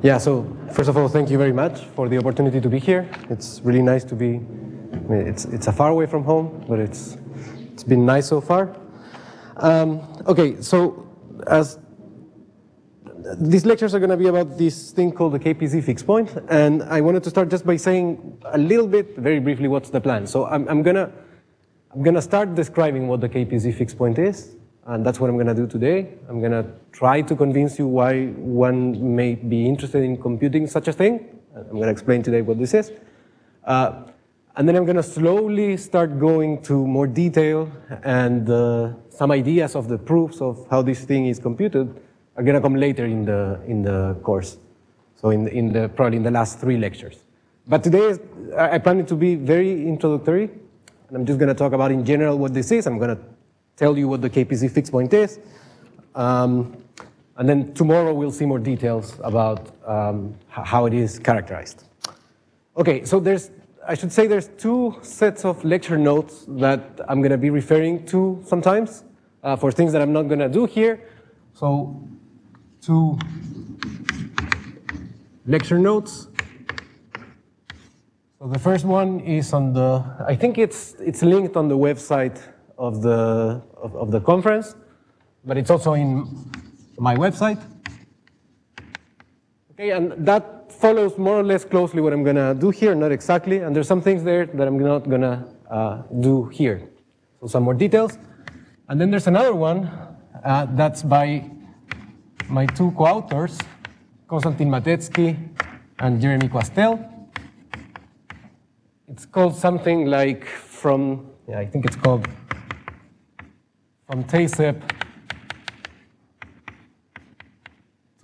Yeah, so first of all, thank you very much for the opportunity to be here. It's really nice to be, I mean, it's, it's a far away from home, but it's, it's been nice so far. Um, okay, so as these lectures are going to be about this thing called the KPZ fixed point, and I wanted to start just by saying a little bit, very briefly, what's the plan. So I'm, I'm gonna I'm gonna start describing what the KPZ fixed point is, and that's what I'm gonna do today. I'm gonna try to convince you why one may be interested in computing such a thing. I'm gonna explain today what this is. Uh, and then I'm going to slowly start going to more detail and uh, some ideas of the proofs of how this thing is computed are going to come later in the, in the course. So in, in the, probably in the last three lectures. But today I plan it to be very introductory. And I'm just going to talk about in general what this is. I'm going to tell you what the KPZ fixed point is. Um, and then tomorrow we'll see more details about um, how it is characterized. Okay, so there's I should say there's two sets of lecture notes that I'm going to be referring to sometimes uh, for things that I'm not going to do here. So two lecture notes. So the first one is on the, I think it's, it's linked on the website of the, of, of the conference, but it's also in my website. Okay, and that follows more or less closely what I'm to do here, not exactly, and there's some things there that I'm not to uh, do here. So some more details. And then there's another one uh, that's by my two co-authors, Konstantin Matetski and Jeremy Quastel. It's called something like from, yeah, I think it's called from TASEP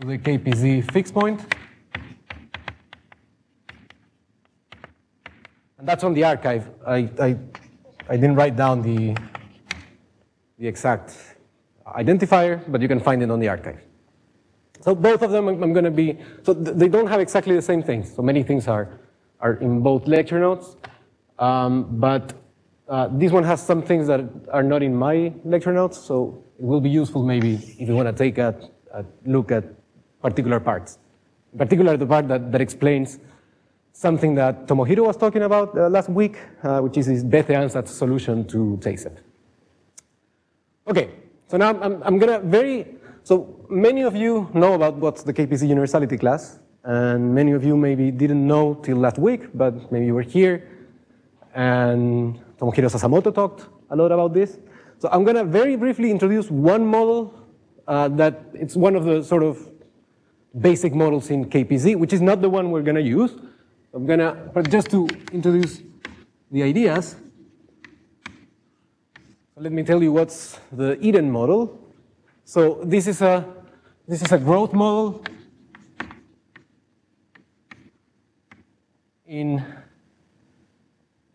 to the KPZ fixed point. And that's on the arXiv. I, I, I didn't write down the, the exact identifier, but you can find it on the arXiv. So both of them I'm going to be, so they don't have exactly the same things. So many things are, are in both lecture notes, um, but uh, this one has some things that are not in my lecture notes, so it will be useful maybe if you want to take a, a look at particular parts. In particular, the part that, that explains something that Tomohiro was talking about uh, last week, uh, which is his Bethe ansatz solution to TASEP. Okay, so now I'm, I'm gonna very, so many of you know about what's the KPZ universality class, and many of you maybe didn't know till last week, but maybe you were here, and Tomohiro Sasamoto talked a lot about this. So I'm gonna very briefly introduce one model uh, that it's one of the sort of basic models in KPZ, which is not the one we're gonna use, I'm gonna, but just to introduce the ideas, let me tell you what's the Eden model. So this is a, this is a growth model in,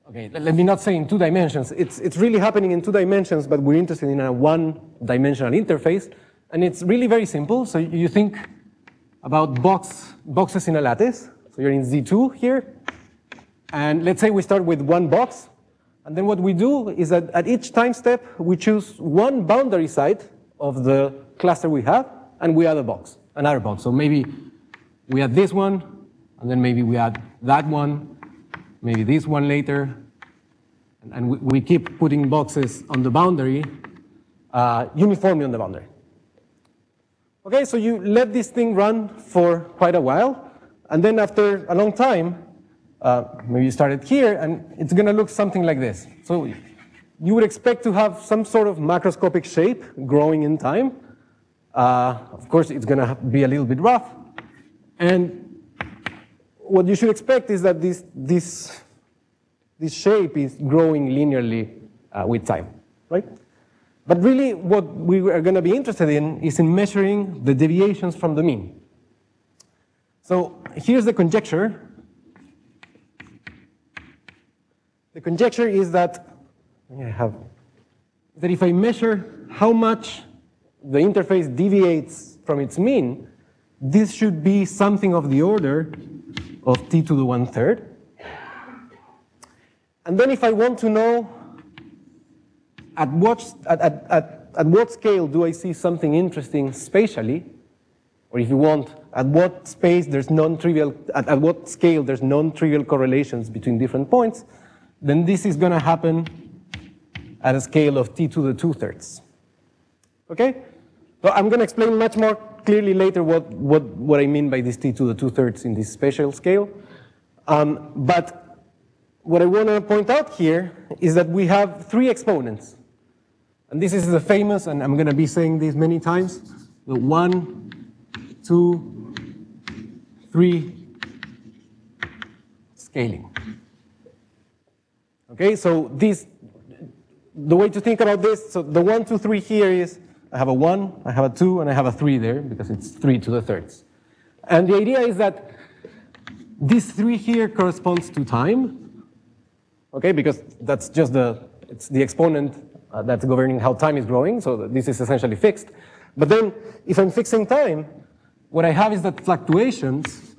okay, let me not say in two dimensions. It's, it's really happening in two dimensions, but we're interested in a one-dimensional interface. And it's really very simple. So you think about box, boxes in a lattice. So you're in Z2 here. And let's say we start with one box. And then what we do is that at each time step, we choose one boundary side of the cluster we have, and we add a box, another box. So maybe we add this one, and then maybe we add that one, maybe this one later. And we, we keep putting boxes on the boundary, uh, uniformly on the boundary. Okay, so you let this thing run for quite a while. And then after a long time, uh, maybe you started here, and it's going to look something like this. So you would expect to have some sort of macroscopic shape growing in time. Uh, of course, it's going to be a little bit rough. And what you should expect is that this, this, this shape is growing linearly uh, with time, right? But really, what we are going to be interested in is in measuring the deviations from the mean. So here's the conjecture. The conjecture is that I have that if I measure how much the interface deviates from its mean, this should be something of the order of t to the one third. And then if I want to know at what, at, at, at, at what scale do I see something interesting spatially, or if you want, at what space there's non-trivial, at, at what scale there's non-trivial correlations between different points, then this is going to happen at a scale of t to the two-thirds. Okay? So I'm going to explain much more clearly later what, what, what I mean by this t to the two-thirds in this spatial scale. Um, but what I want to point out here is that we have three exponents. And this is the famous, and I'm going to be saying this many times, the one, two, three scaling. Okay, so this, the way to think about this, so the one, two, three here is I have a one, I have a two, and I have a three there because it's three to the thirds. And the idea is that this three here corresponds to time, okay, because that's just the, it's the exponent uh, that's governing how time is growing, so this is essentially fixed. But then, if I'm fixing time, what I have is that fluctuations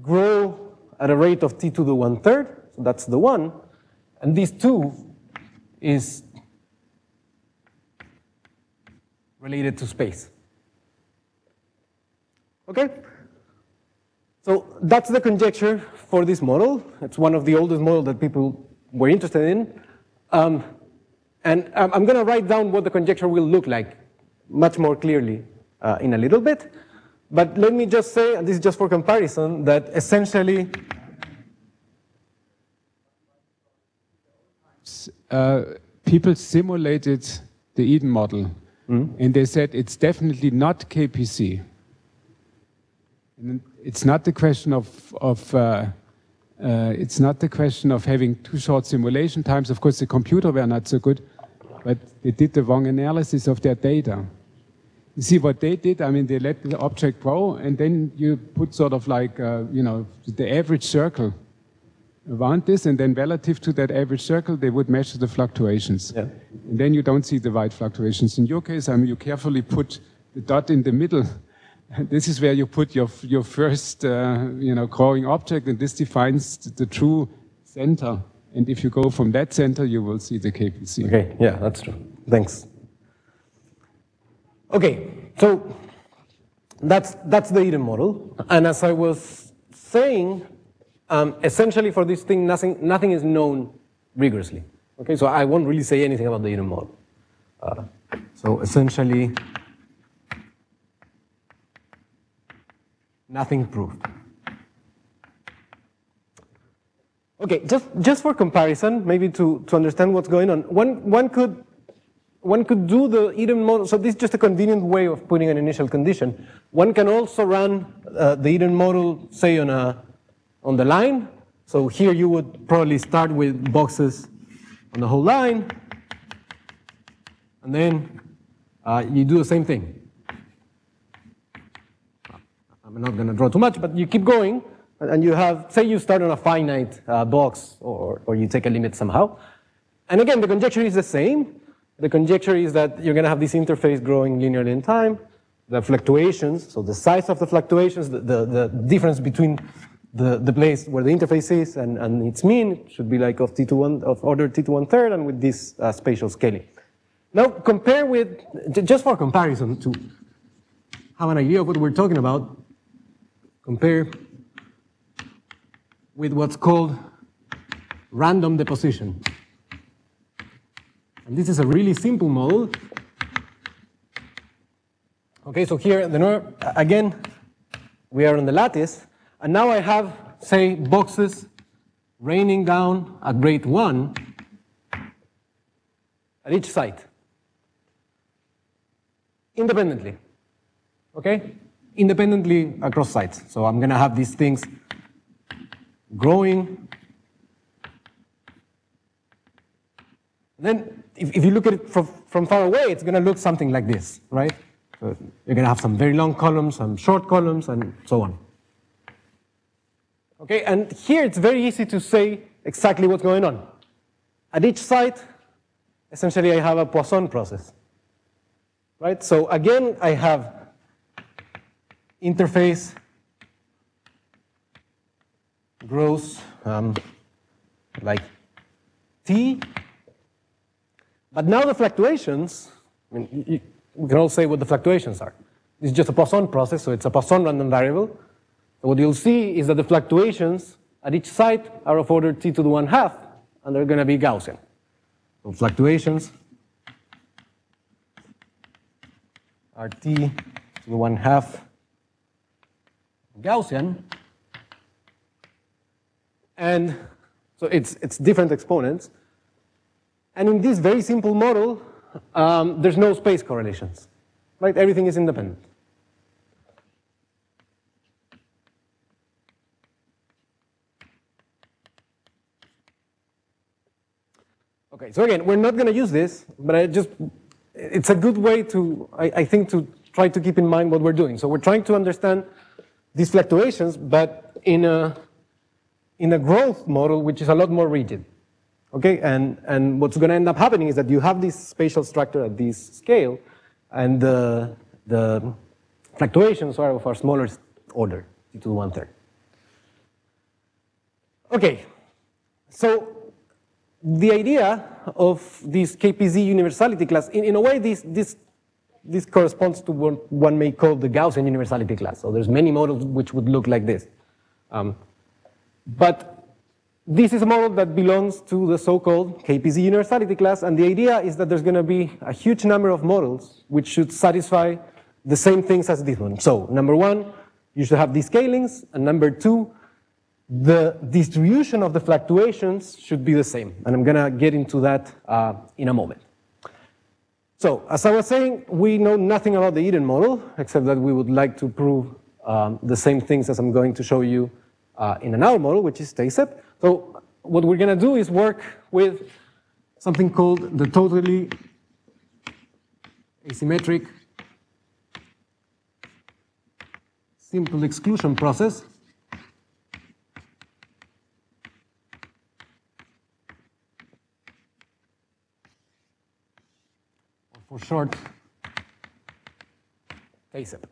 grow at a rate of t to the one third, so that's the one, and these two is related to space. Okay? So that's the conjecture for this model. It's one of the oldest models that people were interested in. Um, and I'm going to write down what the conjecture will look like much more clearly uh, in a little bit. But let me just say, and this is just for comparison, that essentially uh, people simulated the Eden model, mm. and they said it's definitely not KPZ. And it's not the question of, of uh, uh, it's not the question of having too short simulation times. Of course, the computer were not so good, but they did the wrong analysis of their data. You see what they did? I mean, they let the object grow, and then you put sort of like, uh, you know, the average circle around this, and then relative to that average circle, they would measure the fluctuations. Yeah. And then you don't see the white fluctuations. In your case, I mean, you carefully put the dot in the middle. this is where you put your, your first, uh, you know, growing object, and this defines the true center. And if you go from that center, you will see the KPZ. Okay, yeah, that's true. Thanks. Okay, so that's, that's the Eden model. And as I was saying, um, essentially, for this thing, nothing, nothing is known rigorously. Okay, so I won't really say anything about the Eden model. Uh, so essentially, nothing proved. Okay, just, just for comparison, maybe to, to understand what's going on, one, one, could, one could do the Eden model, so this is just a convenient way of putting an initial condition. One can also run uh, the Eden model, say, on a on the line. So here you would probably start with boxes on the whole line, and then uh, you do the same thing. I'm not going to draw too much, but you keep going, and you have, say you start on a finite uh, box, or, or you take a limit somehow. And again, the conjecture is the same. The conjecture is that you're going to have this interface growing linearly in time. The fluctuations, so the size of the fluctuations, the, the, the difference between the, the place where the interface is and, and its mean should be like of t to one of order t to one third and with this uh, spatial scaling. Now compare with, just for comparison to have an idea of what we're talking about, compare with what's called random deposition. And this is a really simple model. Okay, so here, the, again, we are on the lattice, and now I have, say, boxes raining down at rate 1 at each site independently. Okay? Independently across sites. So I'm going to have these things growing. Then, if, if you look at it from, from far away, it's going to look something like this, right? So you're going to have some very long columns, some short columns, and so on. Okay, and here it's very easy to say exactly what's going on. At each site, essentially I have a Poisson process. Right? So again, I have interface grows um, like t. But now the fluctuations, I mean, you, we can all say what the fluctuations are. It's just a Poisson process, so it's a Poisson random variable. What you'll see is that the fluctuations at each site are of order t to the 1 half, and they're going to be Gaussian. So fluctuations are t to the 1 half Gaussian. And so it's, it's different exponents. And in this very simple model, um, there's no space correlations, right? Everything is independent. Okay, so again, we're not going to use this, but I just, it's a good way to, I, I think, to try to keep in mind what we're doing. So we're trying to understand these fluctuations, but in a, in a growth model, which is a lot more rigid. Okay, and, and what's going to end up happening is that you have this spatial structure at this scale, and the, the fluctuations are of a smaller order, to the one third. Okay, so the idea of this KPZ universality class, in, in a way, this, this, this corresponds to what one may call the Gaussian universality class. So there's many models which would look like this. Um, but this is a model that belongs to the so-called KPZ universality class, and the idea is that there's going to be a huge number of models which should satisfy the same things as this one. So, number one, you should have these scalings, and number two, the distribution of the fluctuations should be the same, and I'm going to get into that uh, in a moment. So, as I was saying, we know nothing about the Eden model, except that we would like to prove um, the same things as I'm going to show you uh, in another model, which is TASEP. So what we're going to do is work with something called the totally asymmetric simple exclusion process. Or for short, TASEP.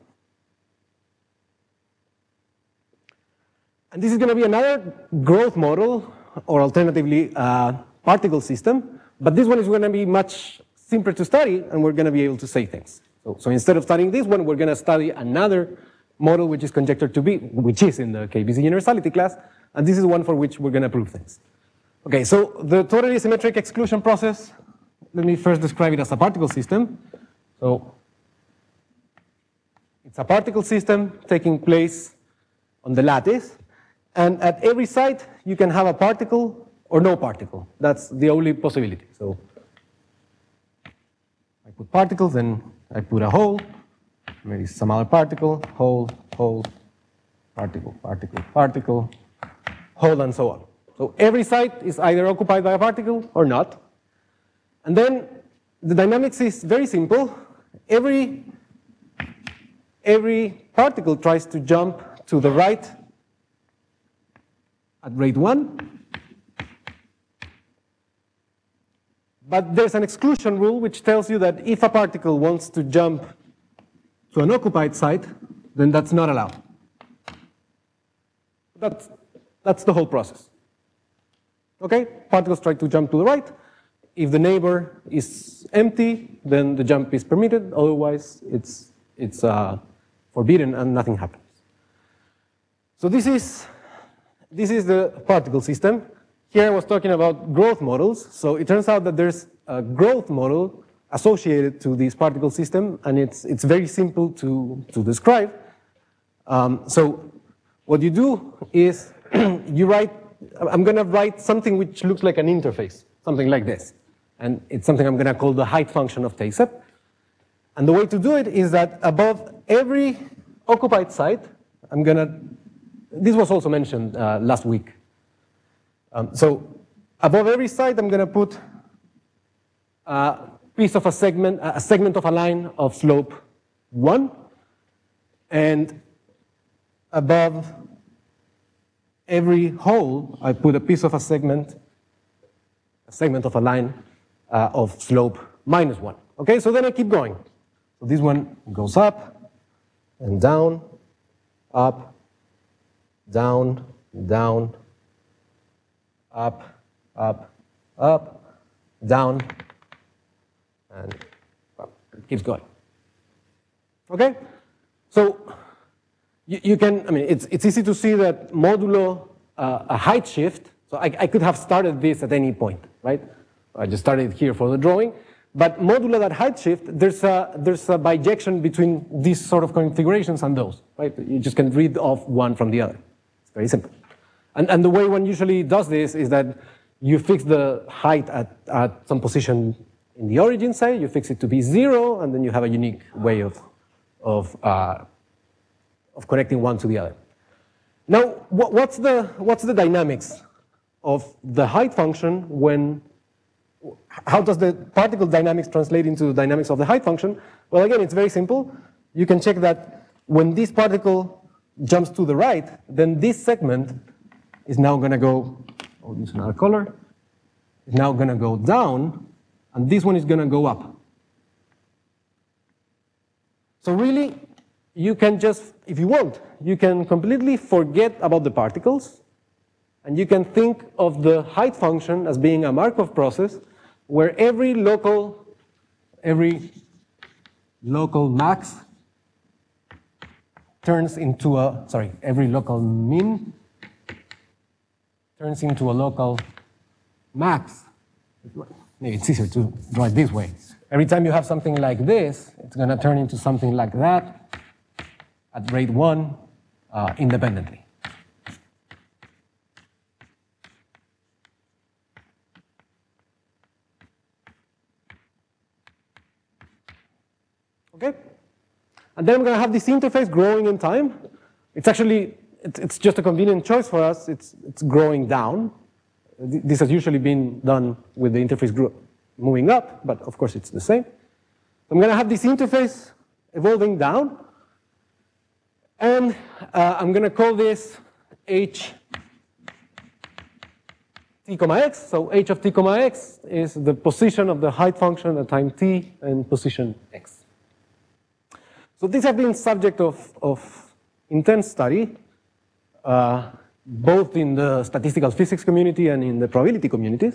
And this is going to be another growth model, or alternatively, uh, particle system. But this one is going to be much simpler to study, and we're going to be able to say things. So, so instead of studying this one, we're going to study another model which is conjectured to be, which is in the KPZ universality class, and this is one for which we're going to prove things. Okay, so the totally symmetric exclusion process, let me first describe it as a particle system. So it's a particle system taking place on the lattice, and at every site, you can have a particle or no particle. That's the only possibility. So I put particles, then I put a hole, maybe some other particle, hole, hole, particle, particle, particle, hole, and so on. So every site is either occupied by a particle or not. And then the dynamics is very simple. Every, every particle tries to jump to the right at rate 1. But there's an exclusion rule which tells you that if a particle wants to jump to an occupied site, then that's not allowed. That's, that's the whole process. Okay, particles try to jump to the right. If the neighbor is empty, then the jump is permitted. Otherwise, it's, it's uh, forbidden and nothing happens. So this is this is the particle system. Here I was talking about growth models. So it turns out that there's a growth model associated to this particle system, and it's, it's very simple to, to describe. Um, so what you do is you write, I'm going to write something which looks like an interface, something like this. And it's something I'm going to call the height function of TASEP. And the way to do it is that above every occupied site, I'm going to this was also mentioned uh, last week. Um, so above every site, I'm going to put a piece of a segment, a segment of a line of slope 1, and above every hole, I put a piece of a segment, a segment of a line uh, of slope minus 1. Okay, so then I keep going. So this one goes up and down, up, down, down, up, up, up, down, and up. keeps going. Okay? So you, you can, I mean, it's, it's easy to see that modulo uh, a height shift, so I, I could have started this at any point, right? I just started here for the drawing. But modulo that height shift, there's a, there's a bijection between these sort of configurations and those, right? You just can read off one from the other. It's very simple. And, and the way one usually does this is that you fix the height at, at some position in the origin side, you fix it to be zero, and then you have a unique way of, of, uh, of connecting one to the other. Now, what, what's, the, what's the dynamics of the height function when, how does the particle dynamics translate into the dynamics of the height function? Well, again, it's very simple. You can check that when this particle jumps to the right, then this segment is now going to go, oh, I'll use another color, is now going to go down, and this one is going to go up. So really, you can just, if you want, you can completely forget about the particles, and you can think of the height function as being a Markov process where every local, every local max turns into a, sorry, every local min turns into a local max. Maybe it's easier to draw it this way. Every time you have something like this, it's going to turn into something like that at rate 1 uh, independently. Okay? And then we're going to have this interface growing in time. It's actually, it's, just a convenient choice for us. It's, it's growing down. This has usually been done with the interface moving up, but of course it's the same. I'm going to have this interface evolving down. And uh, I'm going to call this h t comma x. So h of t comma x is the position of the height function at time t and position x. So these have been subject of, of intense study, uh, both in the statistical physics community and in the probability communities.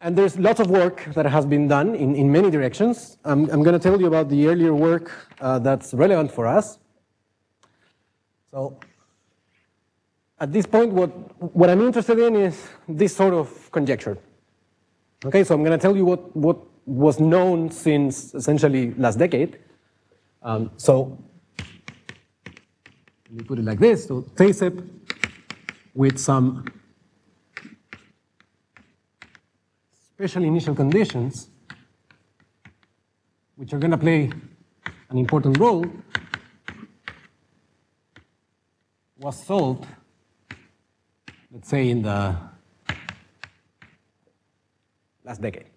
And there's lots of work that has been done in, in many directions. I'm, I'm going to tell you about the earlier work uh, that's relevant for us. So at this point, what, what I'm interested in is this sort of conjecture. Okay, so I'm going to tell you what, what was known since essentially last decade. Um, so let me put it like this. So TASEP with some special initial conditions, which are going to play an important role, was solved, let's say, in the last decade.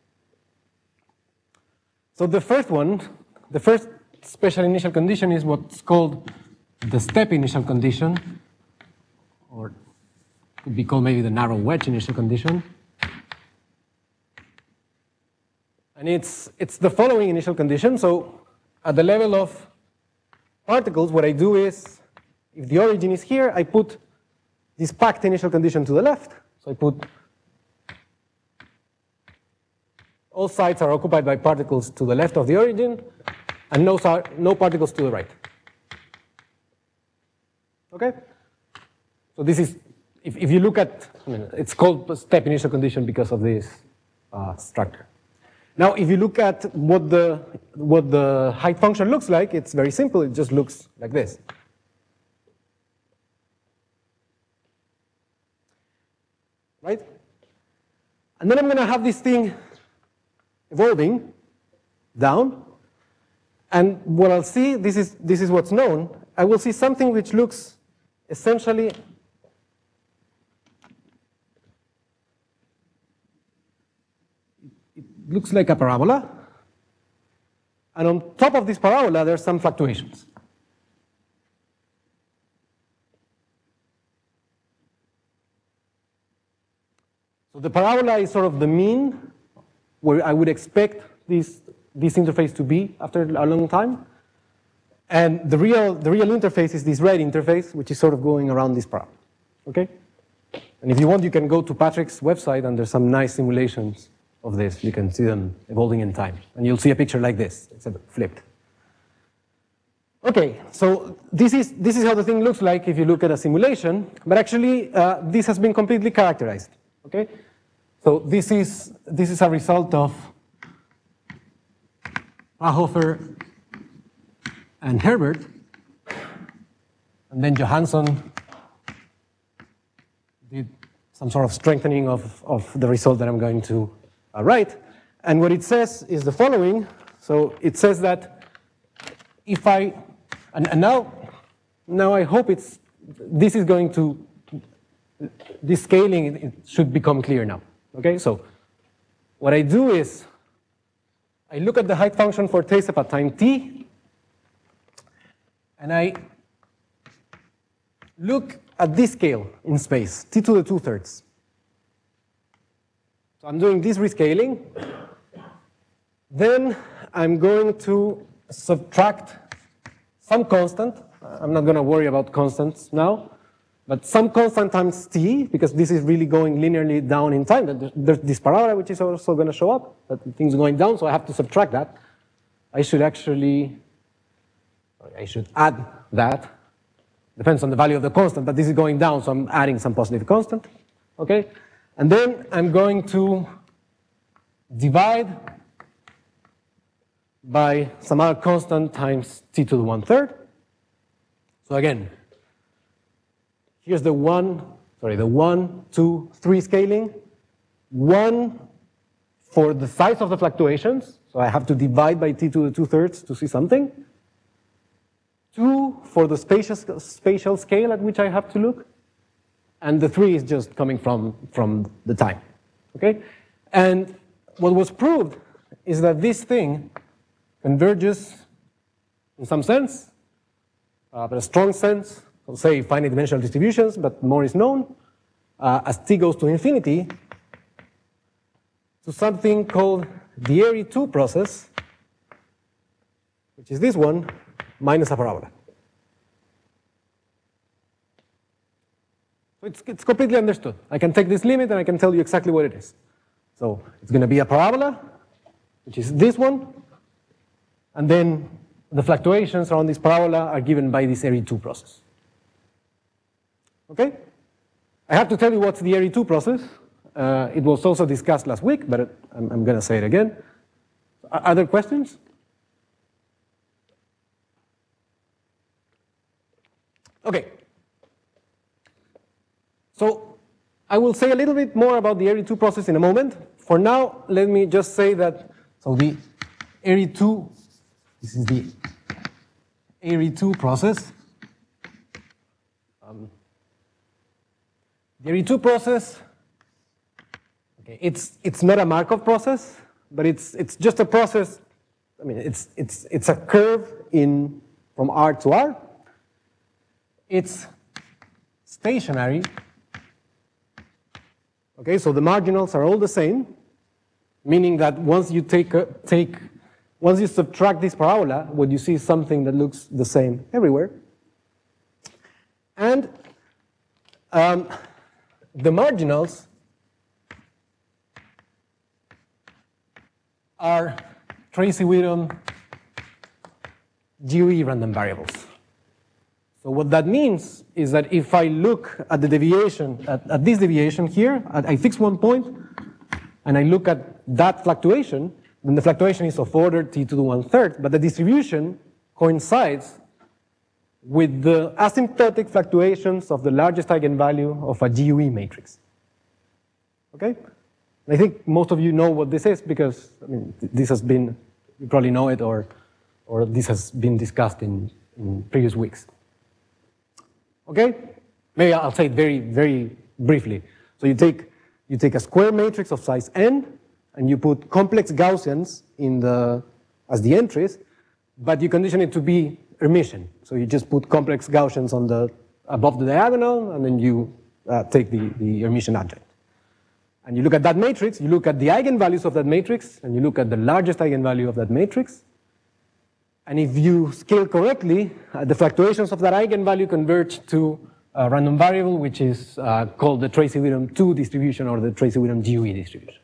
So the first one, the first special initial condition is what's called the step initial condition, or could be called maybe the narrow wedge initial condition. And it's, it's the following initial condition. So at the level of particles, what I do is, if the origin is here, I put this packed initial condition to the left. So I put all sites are occupied by particles to the left of the origin, and no, no particles to the right. Okay? So this is, if, if you look at, I mean, it's called step initial condition because of this uh, structure. Now, if you look at what the, what the height function looks like, it's very simple. It just looks like this. Right? And then I'm going to have this thing evolving down. And what I'll see, this is, this is what's known, I will see something which looks essentially it looks like a parabola. And on top of this parabola, there's some fluctuations. So the parabola is sort of the mean where I would expect this, this interface to be after a long time. And the real, the real interface is this red interface, which is sort of going around this parabola. Okay? And if you want, you can go to Patrick's website, and there's some nice simulations of this. You can see them evolving in time. And you'll see a picture like this, except flipped. Okay, so this is, this is how the thing looks like if you look at a simulation, but actually uh, this has been completely characterized, okay? So this is, this is a result of Prähofer and Herbert, and then Johansson did some sort of strengthening of, of the result that I'm going to uh, write. And what it says is the following. So it says that if I and, and now, now I hope it's, this is going to, this scaling it should become clear now. Okay, so what I do is I look at the height function for TASEP at time t, and I look at this scale in space, t to the two-thirds. So I'm doing this rescaling. Then I'm going to subtract some constant. I'm not going to worry about constants now, but some constant times t, because this is really going linearly down in time. There's this parabola which is also going to show up, but things going down, so I have to subtract that. I should actually, I should add that. Depends on the value of the constant, but this is going down, so I'm adding some positive constant. Okay? And then I'm going to divide by some other constant times t to the one-third. So again, here's the one, sorry, the one, two, three scaling. One for the size of the fluctuations, so I have to divide by t to the two-thirds to see something. Two for the spatial, spatial scale at which I have to look. And the three is just coming from, from the time, okay? And what was proved is that this thing converges in some sense, uh, but a strong sense, say finite dimensional distributions, but more is known, uh, as t goes to infinity, to something called the Airy 2 process, which is this one, minus a parabola. It's, it's completely understood. I can take this limit and I can tell you exactly what it is. So it's going to be a parabola, which is this one, and then the fluctuations around this parabola are given by this Airy 2 process. Okay? I have to tell you what's the Airy 2 process. Uh, it was also discussed last week, but I'm, I'm going to say it again. Other questions? Okay. So I will say a little bit more about the Airy 2 process in a moment. For now, let me just say that so the Airy 2 this is the Airy 2 process. Airy 2 process, okay, it's, it's not a Markov process, but it's, it's just a process. I mean, it's, it's, it's a curve in from R to R. It's stationary. Okay, so the marginals are all the same, meaning that once you take, a, take once you subtract this parabola, what you see is something that looks the same everywhere. And um, the marginals are Tracy-Widom GOE random variables. So what that means is that if I look at the deviation, at, at this deviation here, I fix one point, and I look at that fluctuation, then the fluctuation is of order t to the one-third, but the distribution coincides with the asymptotic fluctuations of the largest eigenvalue of a GUE matrix. Okay? I think most of you know what this is because I mean, this has been, you probably know it or, or this has been discussed in, in previous weeks. Okay? Maybe I'll say it very, very briefly. So you take, you take a square matrix of size n, and you put complex Gaussians in the, as the entries, but you condition it to be Hermitian. So you just put complex Gaussians on the, above the diagonal, and then you uh, take the, the Hermitian adjoint. And you look at that matrix, you look at the eigenvalues of that matrix, and you look at the largest eigenvalue of that matrix. And if you scale correctly, uh, the fluctuations of that eigenvalue converge to a random variable, which is uh, called the Tracy-Widom 2 distribution or the Tracy-Widom GUE distribution.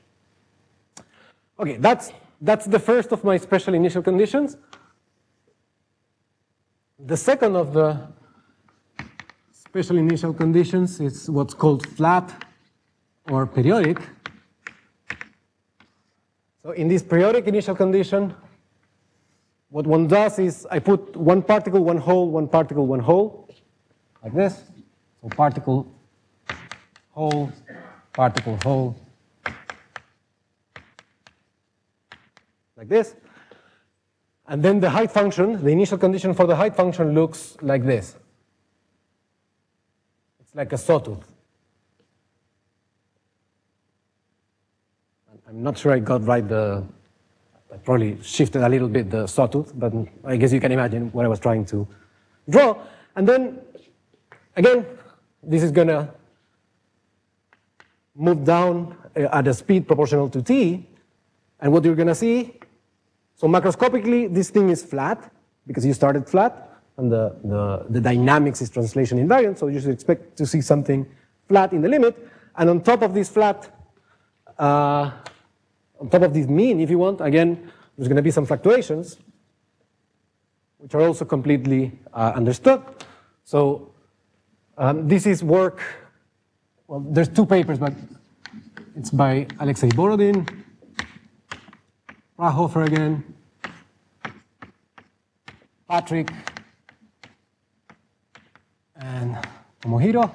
Okay, that's, that's the first of my special initial conditions. The second of the special initial conditions is what's called flat or periodic. So in this periodic initial condition, what one does is I put one particle, one hole, one particle, one hole, like this. So particle, hole, particle, hole, like this. And then the height function, the initial condition for the height function looks like this. It's like a sawtooth. I'm not sure I got right the, I probably shifted a little bit the sawtooth, but I guess you can imagine what I was trying to draw. And then, again, this is gonna move down at a speed proportional to t, and what you're gonna see, so macroscopically, this thing is flat, because you started flat, and the, the, the dynamics is translation invariant, so you should expect to see something flat in the limit, and on top of this flat, uh, on top of this mean, if you want, again, there's going to be some fluctuations, which are also completely uh, understood. So um, this is work, well, there's two papers, but it's by Alexei Borodin, Prähofer again, Patrick, and Tomohiro.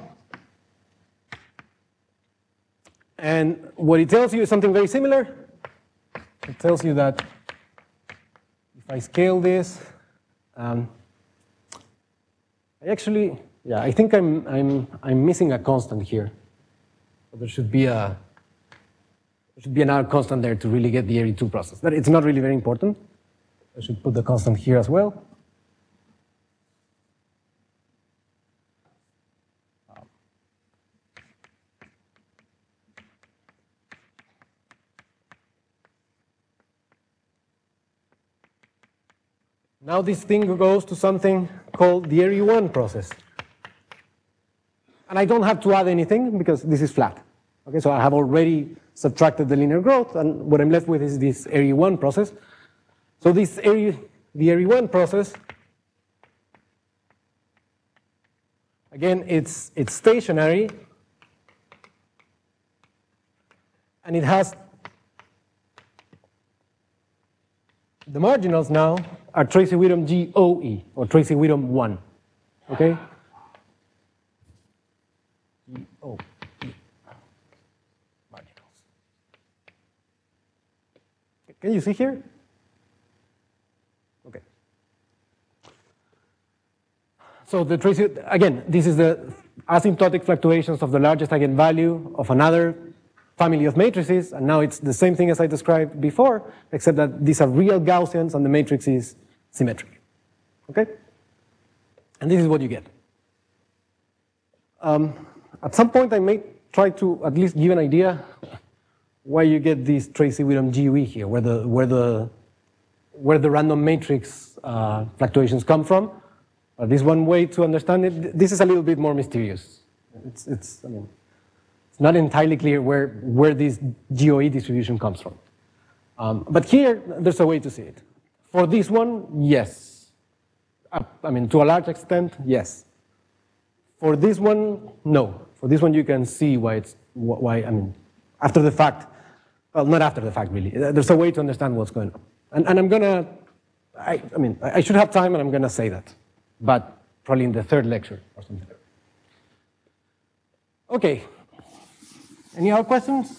And what it tells you is something very similar. It tells you that if I scale this, um, I actually, yeah, I think I'm, I'm, I'm missing a constant here. So there should be a, should be another constant there to really get the Airy 2 process. But it's not really very important. I should put the constant here as well. Now this thing goes to something called the Airy 1 process. And I don't have to add anything because this is flat. Okay, so I have already subtracted the linear growth, and what I'm left with is this Airy 1 process. So this area, the Airy 1 process, again, it's, it's stationary, and it has the marginals now are Tracy Widom GOE, or Tracy Widom 1. Okay? GOE. Marginals. Can you see here? Okay. So the trace, again, this is the asymptotic fluctuations of the largest eigenvalue of another family of matrices, and now it's the same thing as I described before, except that these are real Gaussians and the matrix is symmetric. Okay? And this is what you get. Um, at some point, I may try to at least give an idea why you get this Tracy Widom GUE here, where the, where the, where the random matrix uh, fluctuations come from. Uh, this one way to understand it, this is a little bit more mysterious. It's, it's, I mean, it's not entirely clear where, where this GOE distribution comes from. Um, but here, there's a way to see it. For this one, yes. Uh, I mean, to a large extent, yes. For this one, no. For this one, you can see why it's, why, I mean, after the fact, well, not after the fact, really. There's a way to understand what's going on. And, and I'm gonna, I, I mean, I should have time and I'm gonna say that, but probably in the third lecture or something. Okay, any other questions?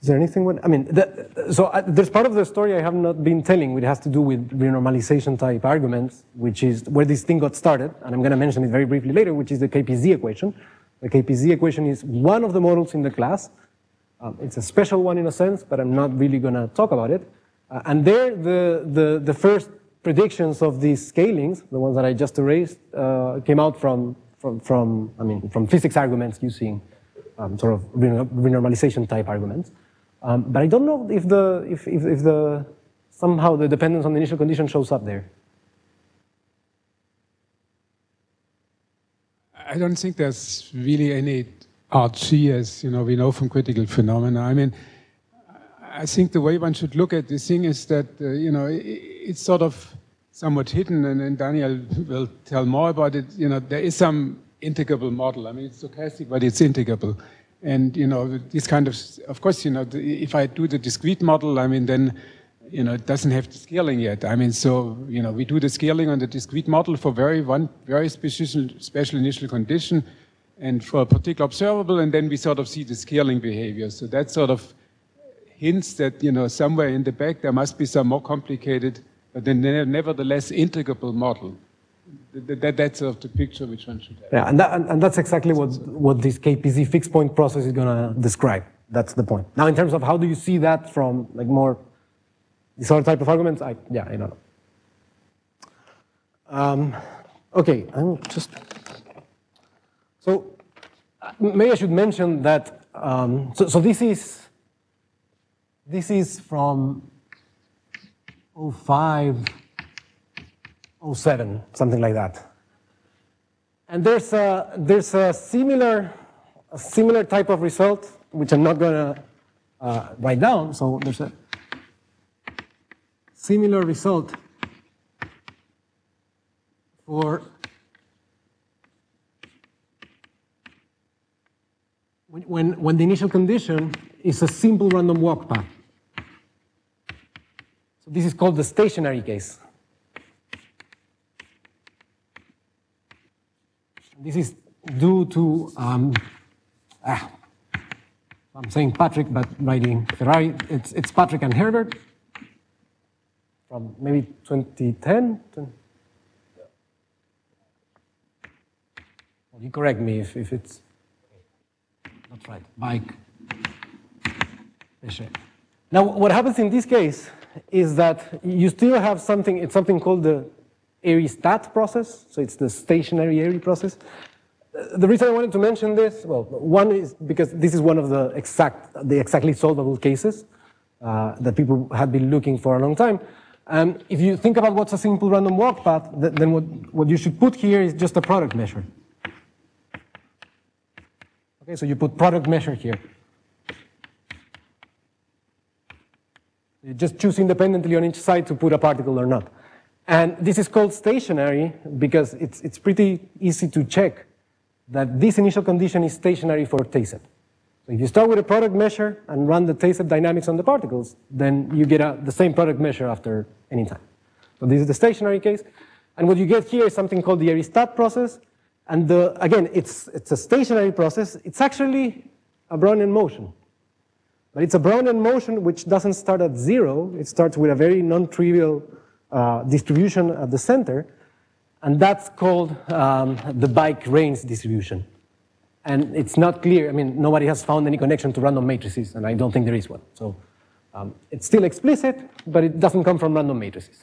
Is there anything? I mean, the, so uh, there's part of the story I have not been telling, which has to do with renormalization type arguments, which is where this thing got started, and I'm going to mention it very briefly later, which is the KPZ equation. The KPZ equation is one of the models in the class. Um, it's a special one in a sense, but I'm not really going to talk about it. Uh, and there, the, the, the first predictions of these scalings, the ones that I just erased, uh, came out from, from, from, I mean, from physics arguments using um, sort of renormalization type arguments. Um, but I don't know if the if, if, if the somehow the dependence on the initial condition shows up there. I don't think there's really any RG as you know we know from critical phenomena. I mean, I think the way one should look at this thing is that, uh, you know, it, it's sort of somewhat hidden, and, and, Daniel will tell more about it. You know, there is some integrable model. I mean, it's stochastic, but it's integrable. And, you know, this kind of, of course, you know, if I do the discrete model, I mean, then, you know, it doesn't have the scaling yet. I mean, so, you know, we do the scaling on the discrete model for very one very special, special initial condition and for a particular observable, and then we sort of see the scaling behavior. So that sort of hints that, you know, somewhere in the back there must be some more complicated, but then nevertheless integrable model. That, that's sort of the picture which one should have. Yeah, and, that, and that's exactly what, what this KPZ fixed point process is going to describe. That's the point. Now, in terms of how do you see that from like more these other type of arguments, I, yeah, I don't know. Um, okay, I'm just, so maybe I should mention that, um, so, so this is, this is from 05, 07, something like that. And there's a, there's a similar, a similar type of result, which I'm not going to uh, write down. So there's a similar result for when, when, the initial condition is a simple random walk path. So this is called the stationary case. This is due to, um, ah, I'm saying Patrick, but writing Ferrari. It's, it's Patrick and Herbert from maybe 2010. Well, you correct me if, if it's not right. Mike. Now, what happens in this case is that you still have something, it's something called the Airy stat process, so it's the stationary Airy process. The reason I wanted to mention this, well, one is because this is one of the exact, the exactly solvable cases uh, that people had been looking for a long time. And if you think about what's a simple random walk path, then what, what you should put here is just a product measure. Okay, so you put product measure here. You just choose independently on each side to put a particle or not. And this is called stationary because it's, it's pretty easy to check that this initial condition is stationary for TASEP. So if you start with a product measure and run the TASEP dynamics on the particles, then you get a, the same product measure after any time. So this is the stationary case. And what you get here is something called the Airy stat process. And the, again, it's, it's a stationary process. It's actually a Brownian motion. But it's a Brownian motion which doesn't start at zero. It starts with a very non-trivial uh, distribution at the center, and that's called um, the Baik-Rains distribution. And it's not clear, I mean, nobody has found any connection to random matrices, and I don't think there is one. So um, it's still explicit, but it doesn't come from random matrices.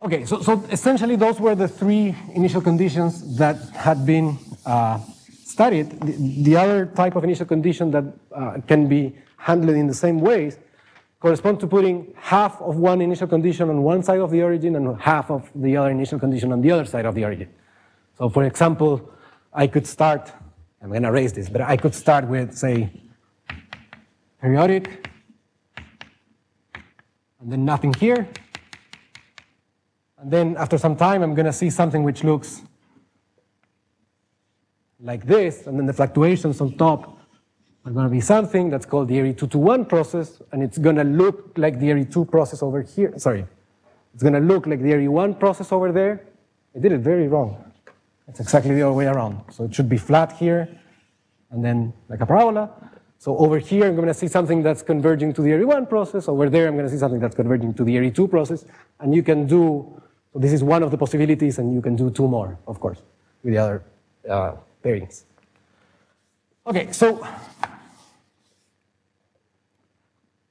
Okay, so, so essentially those were the three initial conditions that had been uh, studied. The, the, other type of initial condition that uh, can be handled in the same ways correspond to putting half of one initial condition on one side of the origin and half of the other initial condition on the other side of the origin. So for example, I could start, I'm going to erase this, but I could start with, say, periodic, and then nothing here. And then after some time, I'm going to see something which looks like this, and then the fluctuations on top are going to be something that's called the Airy 2 to 1 process, and it's going to look like the Airy 2 process over here. Sorry. It's going to look like the Airy 1 process over there. I did it very wrong. It's exactly the other way around. So it should be flat here, and then like a parabola. So over here, I'm going to see something that's converging to the Airy 1 process. Over there, I'm going to see something that's converging to the Airy 2 process. And you can do, so this is one of the possibilities, and you can do two more, of course, with the other uh, pairings. Okay, so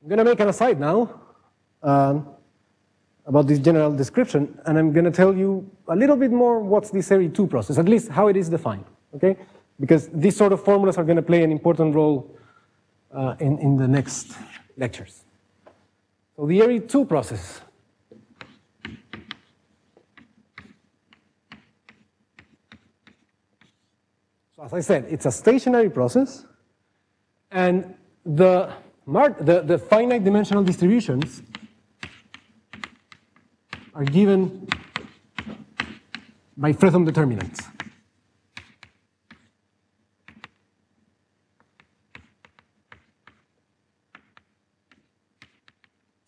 I'm going to make an aside now um, about this general description, and I'm going to tell you a little bit more what's this Airy 2 process, at least how it is defined, okay? Because these sort of formulas are going to play an important role uh, in, in the next lectures. So the Airy 2 process. So as I said, it's a stationary process, and the the, the finite dimensional distributions are given by Fredholm determinants.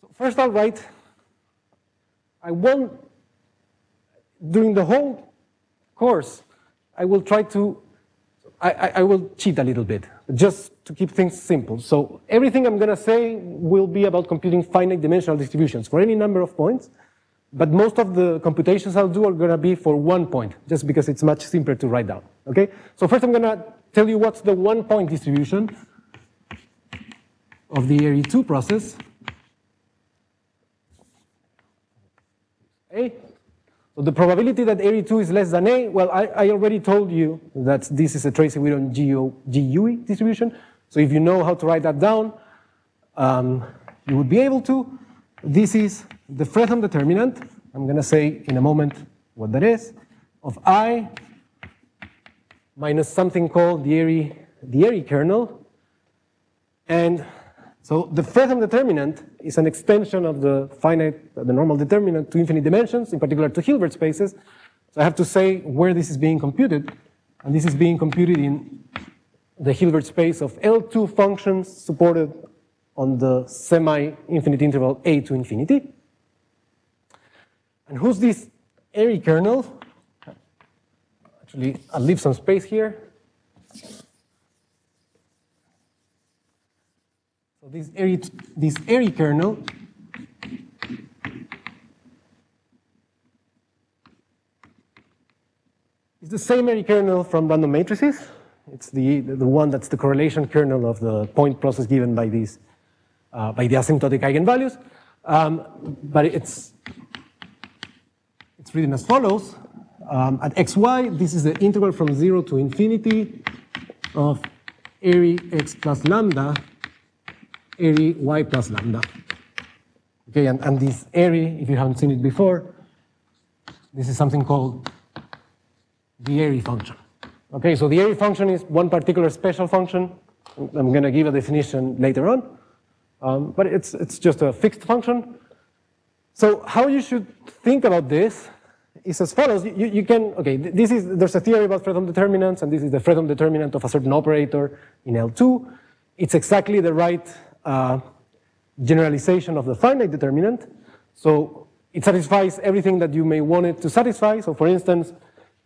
So first I'll write, I won't, during the whole course, I will try to, I, I, I will cheat a little bit, just to keep things simple. So everything I'm going to say will be about computing finite dimensional distributions for any number of points, but most of the computations I'll do are going to be for one point, just because it's much simpler to write down. Okay? So first I'm going to tell you what's the one point distribution of the Airy 2 process. A. So the probability that Airy 2 is less than A, well, I, I already told you that this is a Tracy-Widom GUE distribution. So if you know how to write that down, um, you would be able to. This is the Fredholm determinant. I'm going to say in a moment what that is, of I minus something called the Airy, the Airy kernel. And so the Fredholm determinant is an extension of the finite, the normal determinant to infinite dimensions, in particular to Hilbert spaces. So I have to say where this is being computed. And this is being computed in the Hilbert space of L2 functions supported on the semi-infinite interval a to infinity. And who's this Airy kernel? Actually, I'll leave some space here. So this Airy, this Airy kernel is the same Airy kernel from random matrices. It's the, the one that's the correlation kernel of the point process given by these, uh, by the asymptotic eigenvalues. Um, but it's, it's written as follows. Um, at xy, this is the integral from 0 to infinity of Airy x plus lambda, Airy y plus lambda. Okay, and, and this Airy, if you haven't seen it before, this is something called the Airy function. Okay, so the Airy function is one particular special function. I'm going to give a definition later on. Um, but it's, it's just a fixed function. So how you should think about this is as follows. You, you can, okay, this is, there's a theory about Fredholm determinants, and this is the Fredholm determinant of a certain operator in L2. It's exactly the right uh, generalization of the finite determinant. So it satisfies everything that you may want it to satisfy. So for instance,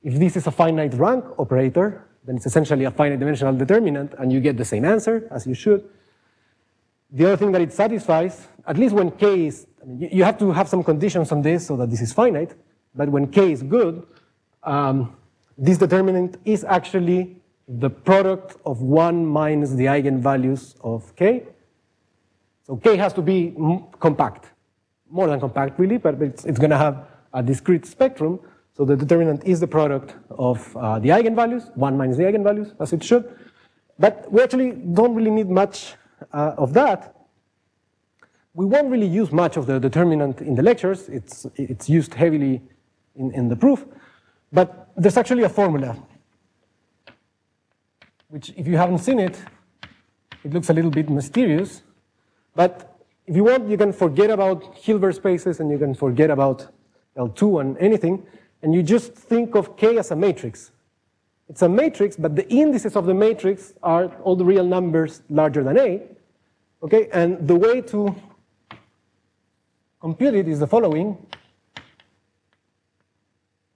if this is a finite rank operator, then it's essentially a finite dimensional determinant, and you get the same answer, as you should. The other thing that it satisfies, at least when k is, I mean, you have to have some conditions on this so that this is finite, but when k is good, um, this determinant is actually the product of 1 minus the eigenvalues of k. So k has to be compact, more than compact really, but it's, it's going to have a discrete spectrum. So the determinant is the product of uh, the eigenvalues, 1 minus the eigenvalues, as it should. But we actually don't really need much uh, of that. We won't really use much of the determinant in the lectures. It's, it's used heavily in, in the proof. But there's actually a formula, which if you haven't seen it, it looks a little bit mysterious. But if you want, you can forget about Hilbert spaces and you can forget about L2 and anything, and you just think of K as a matrix. It's a matrix, but the indices of the matrix are all the real numbers larger than A. Okay, and the way to compute it is the following.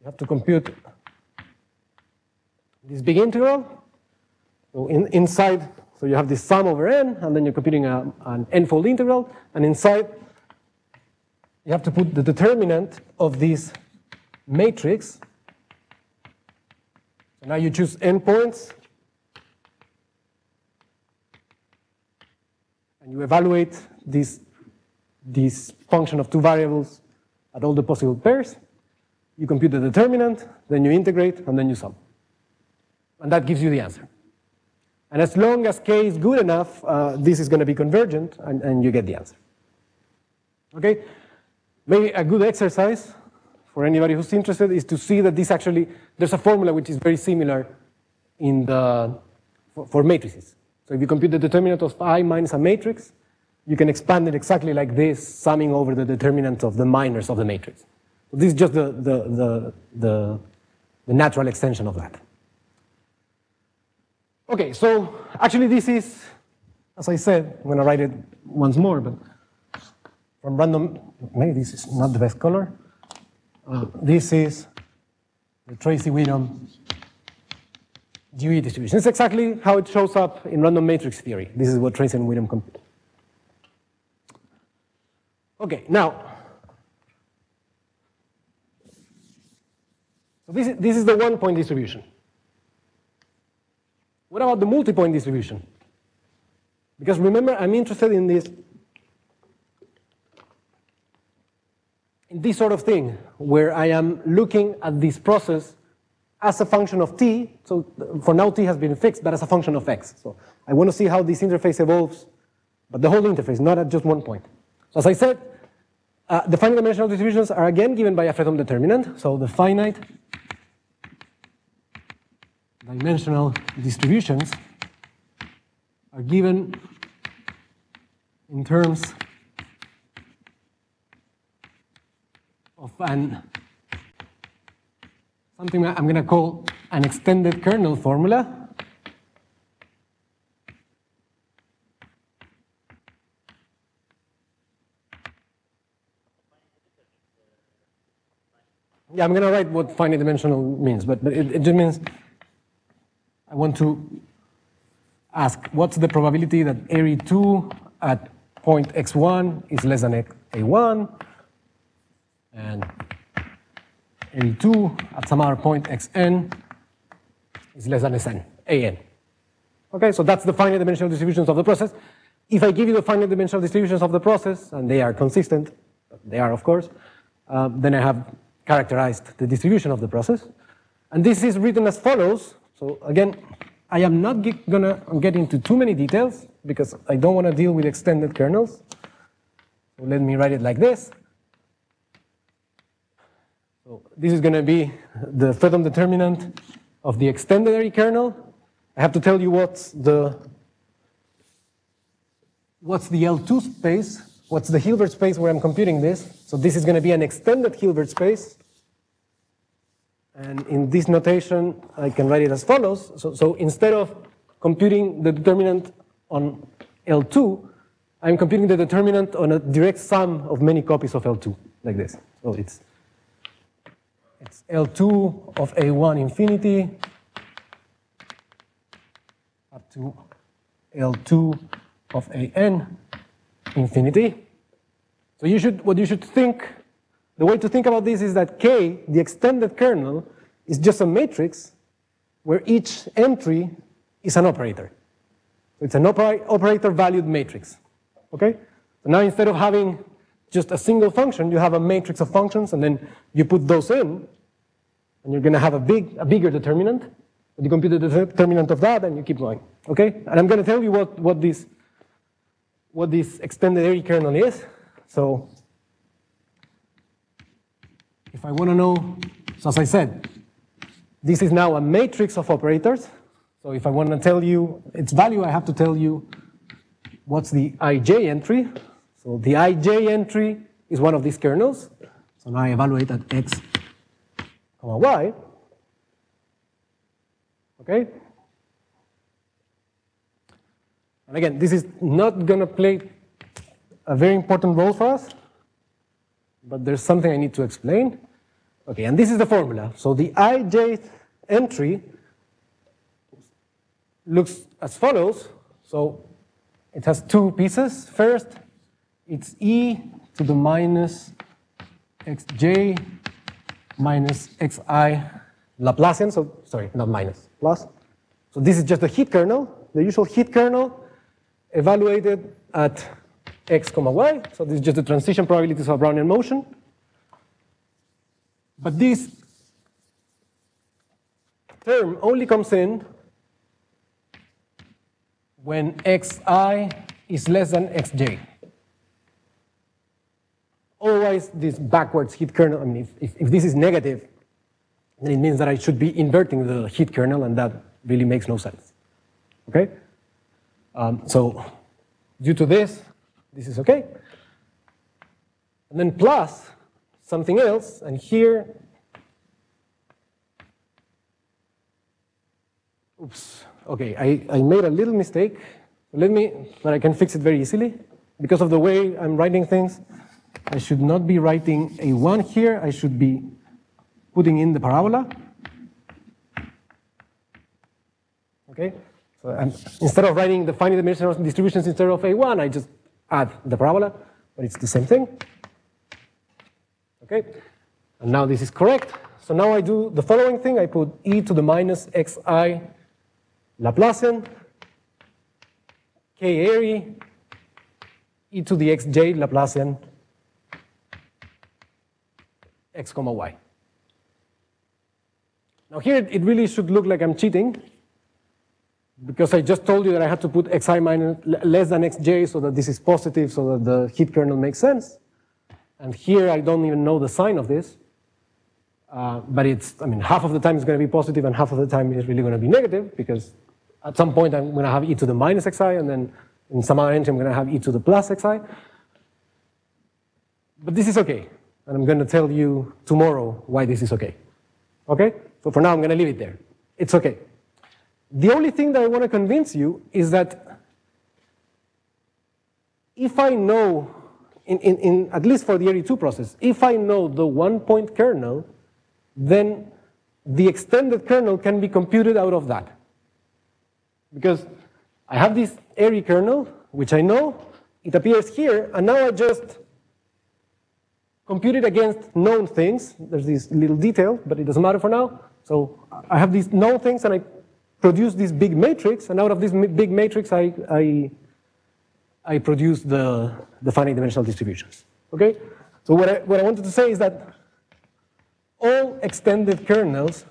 You have to compute this big integral. So in, inside, so you have this sum over n, and then you're computing a, an n-fold integral, and inside you have to put the determinant of this matrix. Now you choose endpoints, and you evaluate this, this function of two variables at all the possible pairs. You compute the determinant, then you integrate, and then you sum. And that gives you the answer. And as long as k is good enough, uh, this is going to be convergent, and, and you get the answer. Okay? Maybe a good exercise for anybody who's interested is to see that this actually, there's a formula which is very similar in the, for, for matrices. So if you compute the determinant of I minus a matrix, you can expand it exactly like this, summing over the determinant of the minors of the matrix. So this is just the, the, the, the, the natural extension of that. Okay, so actually this is, as I said, I'm to write it once more, but from random, maybe this is not the best color. This is the Tracy-Widom GUE distribution. It's exactly how it shows up in random matrix theory. This is what Tracy and Widom compute. Okay, now, so this is, this is the one-point distribution. What about the multi-point distribution? Because remember, I'm interested in this, this sort of thing, where I am looking at this process as a function of t. So for now, t has been fixed, but as a function of x. So I want to see how this interface evolves, but the whole interface, not at just one point. So as I said, uh, the finite dimensional distributions are again given by a Fredholm determinant. So the finite dimensional distributions are given in terms of an something I'm going to call an extended kernel formula. Yeah, I'm going to write what finite dimensional means, but, but it, it just means I want to ask what's the probability that Airy 2 at point x1 is less than a1, and Airy 2 at some other point xn is less than Sn, an. Okay, so that's the finite dimensional distributions of the process. If I give you the finite dimensional distributions of the process, and they are consistent, they are of course, uh, then I have characterized the distribution of the process. And this is written as follows. So again, I am not going to get into too many details because I don't want to deal with extended kernels. So let me write it like this. This is going to be the Fredholm determinant of the extended Airy kernel. I have to tell you what's the what's the L2 space, what's the Hilbert space where I'm computing this. So this is going to be an extended Hilbert space. And in this notation, I can write it as follows. So, so instead of computing the determinant on L2, I'm computing the determinant on a direct sum of many copies of L2, like this. So it's L2 of A1 infinity up to L2 of AN infinity. So you should, what you should think the way to think about this is that K, the extended kernel, is just a matrix where each entry is an operator. So it's an opera operator valued matrix. Okay? So now instead of having just a single function, you have a matrix of functions, and then you put those in, and you're going to have a big, a bigger determinant. You compute the determinant of that, and you keep going. Okay? And I'm going to tell you what, what this what this extended Airy kernel is. So if I want to know, so as I said, this is now a matrix of operators. So if I want to tell you its value, I have to tell you what's the ij entry. So the ij entry is one of these kernels. So now I evaluate at x comma y. Okay? And again, this is not going to play a very important role for us, but there's something I need to explain. Okay, and this is the formula. So the ijth entry looks as follows. So it has two pieces. First, it's e to the minus xj minus xi Laplacian, so sorry, not minus, plus. So this is just the heat kernel, the usual heat kernel evaluated at x comma y. So this is just the transition probabilities of Brownian motion. But this term only comes in when xi is less than xj. Otherwise, this backwards heat kernel, I mean, if, if, if, this is negative, then it means that I should be inverting the heat kernel, and that really makes no sense. Okay? Um, so, due to this, this is okay. And then plus something else, and here, oops, okay, I, I made a little mistake. Let me, but I can fix it very easily. Because of the way I'm writing things, I should not be writing a 1 here, I should be putting in the parabola. Okay? So I'm, instead of writing the finite dimensional distributions instead of A1, I just add the parabola, but it's the same thing. Okay? And now this is correct. So now I do the following thing. I put e to the minus xi Laplacian, k airy, e to the xj Laplacian, x comma y. Now here it really should look like I'm cheating because I just told you that I had to put xi minus less than xj so that this is positive so that the heat kernel makes sense. And here I don't even know the sign of this. Uh, but it's, I mean, half of the time it's going to be positive and half of the time it's really going to be negative because at some point I'm going to have e to the minus xi and then in some other entry I'm going to have e to the plus xi. But this is okay. And I'm going to tell you tomorrow why this is okay. Okay? So for now I'm going to leave it there. It's okay. The only thing that I want to convince you is that if I know, in, in, in, at least for the Airy 2 process, if I know the one point kernel, then the extended kernel can be computed out of that. Because I have this Airy kernel, which I know, it appears here, and now I just compute it against known things. There's this little detail, but it doesn't matter for now. So I have these known things, and I produce this big matrix, and out of this big matrix, I, I, I produce the, the finite dimensional distributions. Okay? So what I, what I wanted to say is that all extended kernels,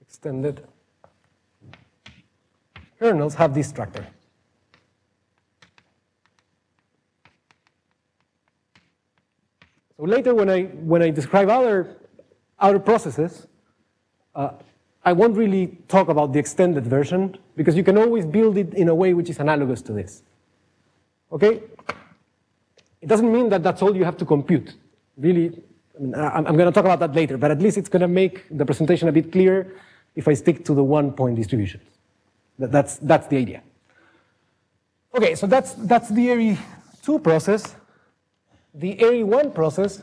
extended kernels have this structure. So later when I, when I describe other, other processes, uh, I won't really talk about the extended version because you can always build it in a way which is analogous to this. Okay? It doesn't mean that that's all you have to compute. Really, I mean, I'm going to talk about that later, but at least it's going to make the presentation a bit clearer if I stick to the one-point distributions. That's, that's the idea. Okay, so that's, that's the Airy 2 process. The Airy 1 process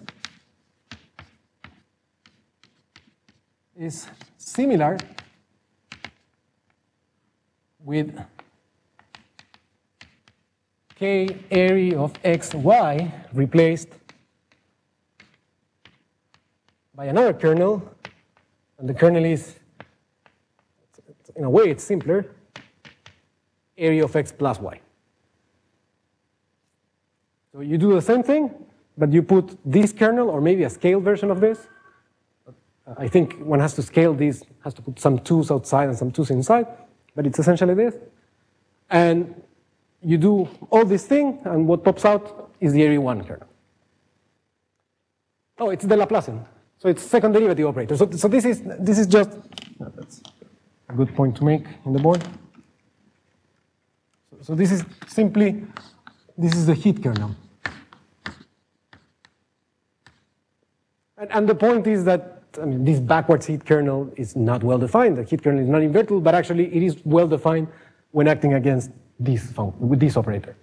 is similar with k Airy of xy replaced by another kernel, and the kernel is, in a way, it's simpler, Airy of x plus y. You do the same thing, but you put this kernel, or maybe a scaled version of this, I think one has to scale these, has to put some twos outside and some twos inside, but it's essentially this. And you do all this thing, and what pops out is the Airy 1 kernel. Oh, it's the Laplacian. So it's second derivative operator. So, so this is this is just that's a good point to make in the board. So, so this is simply this is the heat kernel. And, and the point is that I mean, this backwards heat kernel is not well defined. The heat kernel is not invertible, but actually it is well defined when acting against this with this operator.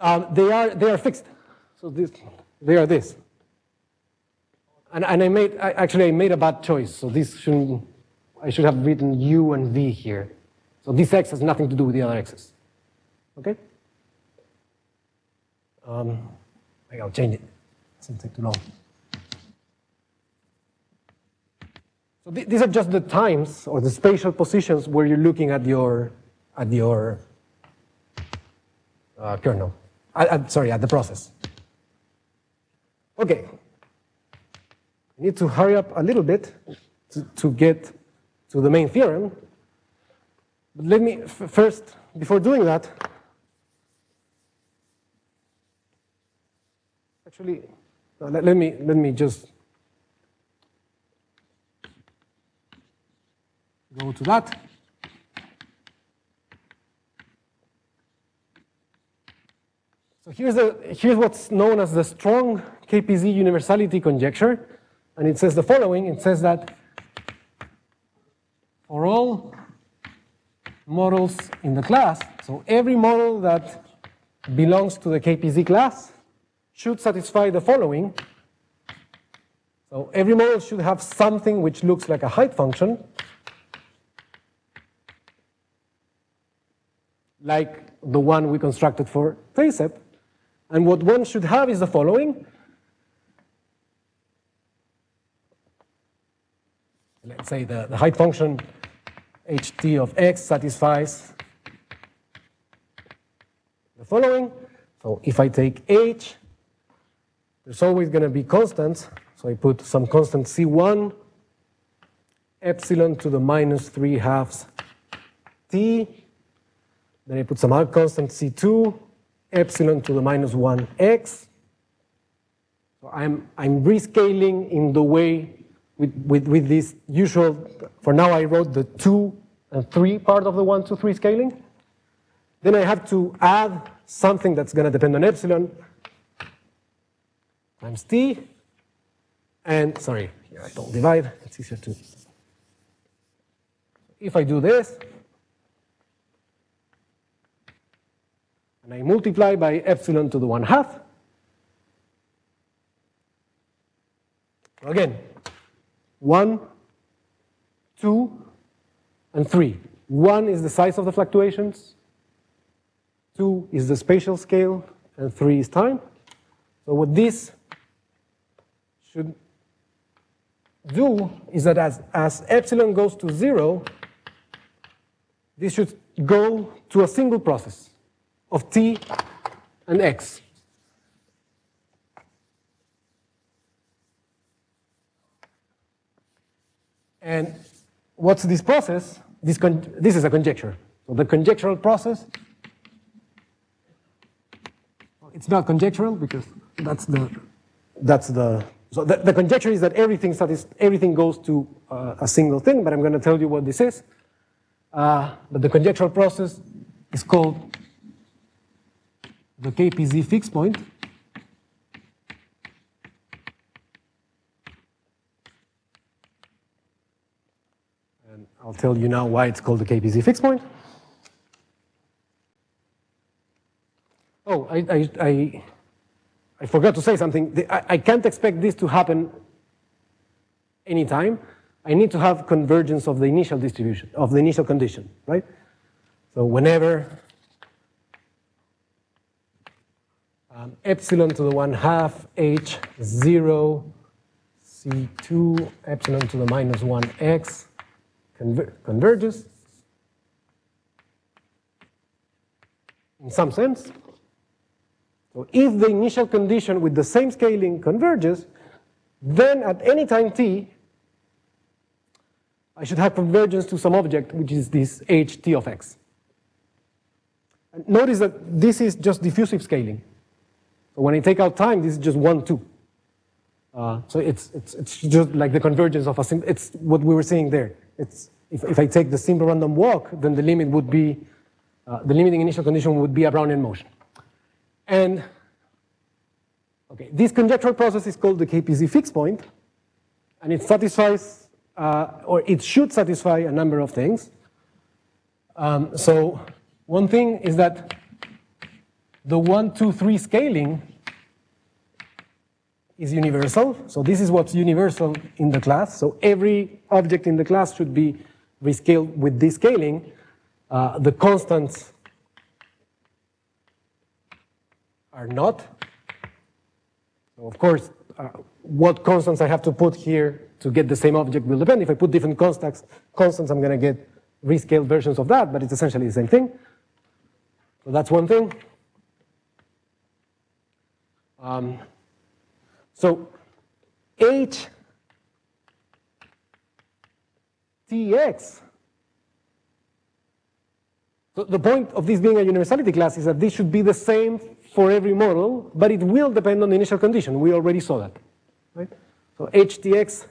Um, they are they are fixed. So this they are this. And, and I made I, actually I made a bad choice. So this shouldn't I should have written u and v here. So this x has nothing to do with the other x's. Okay. Um, I'll change it. It doesn't take too long. So th these are just the times or the spatial positions where you're looking at your at your uh, kernel. I, I, sorry, at the process. Okay. I need to hurry up a little bit to, to get to the main theorem. But let me first, before doing that, actually, uh, let, let, me, let me just go to that. So here's, the, here's what's known as the strong KPZ universality conjecture. And it says the following. It says that for all models in the class, so every model that belongs to the KPZ class, should satisfy the following. So every model should have something which looks like a height function, like the one we constructed for TASEP. And what one should have is the following. Let's say the, the height function ht of x satisfies the following. So if I take h, there's always going to be constants. So I put some constant c1, epsilon to the minus 3 halves t. Then I put some other constant c2, epsilon to the minus 1x. So I'm, I'm rescaling in the way with, with, with this usual, for now I wrote the 2 and 3 part of the 1, 2, 3 scaling. Then I have to add something that's going to depend on epsilon times t. And sorry, here I don't divide, it's easier to. If I do this, and I multiply by epsilon to the 1 half, again, 1, 2, and 3. 1 is the size of the fluctuations, 2 is the spatial scale, and 3 is time. So what this should do is that as, as epsilon goes to 0, this should go to a single process of t and x. And what's this process? This, this is a conjecture. So the conjectural process, it's not conjectural because that's the, that's the, so the, the conjecture is that everything, everything goes to uh, a single thing, but I'm going to tell you what this is. Uh, but the conjectural process is called the KPZ fixed point. I'll tell you now why it's called the KPZ fixed point. Oh, I, I, I, I forgot to say something. I, can't expect this to happen anytime. I need to have convergence of the initial distribution, of the initial condition, right? So whenever um, epsilon to the 1 half h 0 c2 epsilon to the minus 1 x conver converges in some sense. So if the initial condition with the same scaling converges, then at any time t, I should have convergence to some object, which is this ht of x. And notice that this is just diffusive scaling. So when I take out time, this is just 1, 2. Uh, so it's, it's, it's just like the convergence of a, simple, it's what we were saying there. It's, if, if I take the simple random walk, then the limit would be, uh, the limiting initial condition would be a Brownian motion. And okay, this conjectural process is called the KPZ fixed point, and it satisfies, uh, or it should satisfy a number of things. Um, so one thing is that the one, two, three scaling is universal. So this is what's universal in the class. So every object in the class should be rescaled with this scaling. Uh, the constants are not. So of course, uh, what constants I have to put here to get the same object will depend. If I put different constants, constants I'm going to get rescaled versions of that, but it's essentially the same thing. So that's one thing. Um, so H Tx. So the point of this being a universality class is that this should be the same for every model, but it will depend on the initial condition. We already saw that. Right? So HTX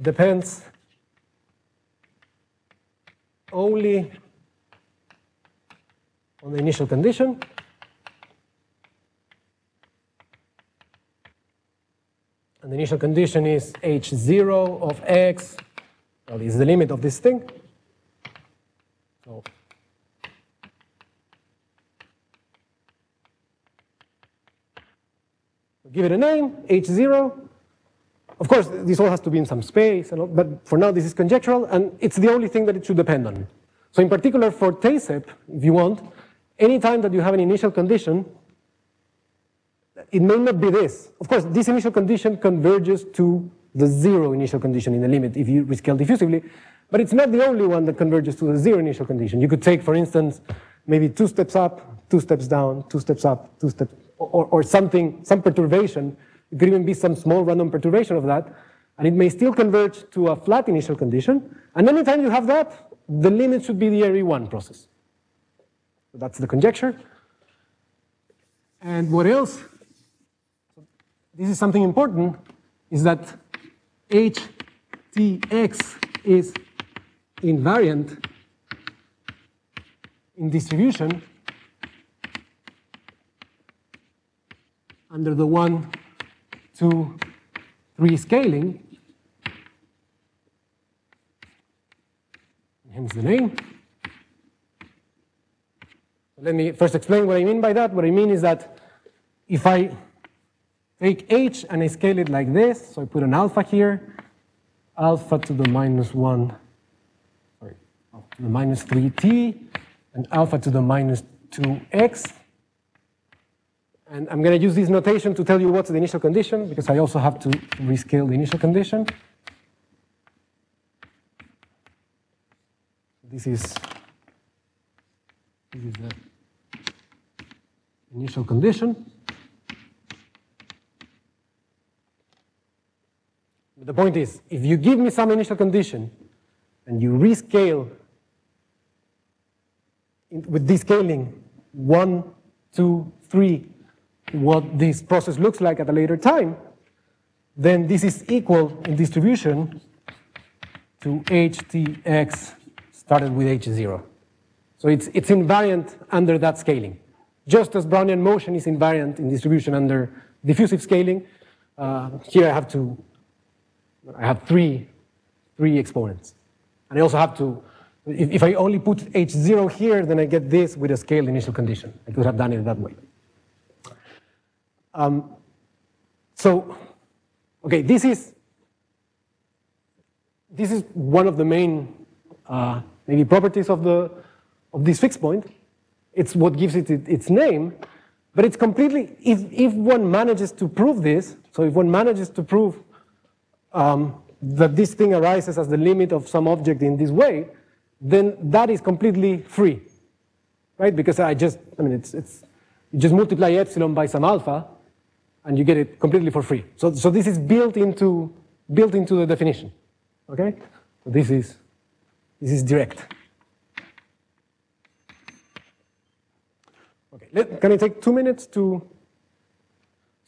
depends only on the initial condition. And the initial condition is h0 of x, well, is the limit of this thing. So give it a name, h0. Of course, this all has to be in some space, but for now this is conjectural, and it's the only thing that it should depend on. So in particular for TASEP, if you want, anytime that you have an initial condition, it may not be this. Of course, this initial condition converges to the zero initial condition in the limit if you rescale diffusively, but it's not the only one that converges to the zero initial condition. You could take, for instance, maybe two steps up, two steps down, two steps up, two steps, or, or something, some perturbation. It could even be some small random perturbation of that, and it may still converge to a flat initial condition. And anytime you have that, the limit should be the Airy 1 process. So that's the conjecture. And what else? This is something important, is that HTX is invariant in distribution under the one, two, three scaling. Hence the name. Let me first explain what I mean by that. What I mean is that if I take h and I scale it like this, so I put an alpha here, alpha to the minus 1, sorry, to the minus 3t, and alpha to the minus 2x. And I'm going to use this notation to tell you what's the initial condition, because I also have to rescale the initial condition. This is, this is the initial condition. But the point is, if you give me some initial condition and you rescale with descaling one, two, three, what this process looks like at a later time, then this is equal in distribution to htx started with h0. So it's, it's invariant under that scaling. Just as Brownian motion is invariant in distribution under diffusive scaling, uh, here I have to, I have three, three exponents. And I also have to, if, if I only put h0 here, then I get this with a scaled initial condition. I could have done it that way. Um, so, okay, this is, this is one of the main uh, maybe properties of, the, of this fixed point. It's what gives it its name, but it's completely, if, if one manages to prove this, so if one manages to prove um, that this thing arises as the limit of some object in this way, then that is completely free, right? Because I just, I mean, it's, it's, you just multiply epsilon by some alpha, and you get it completely for free. So, so this is built into, built into the definition, okay? This is this is direct. Okay, let, can I take two minutes to,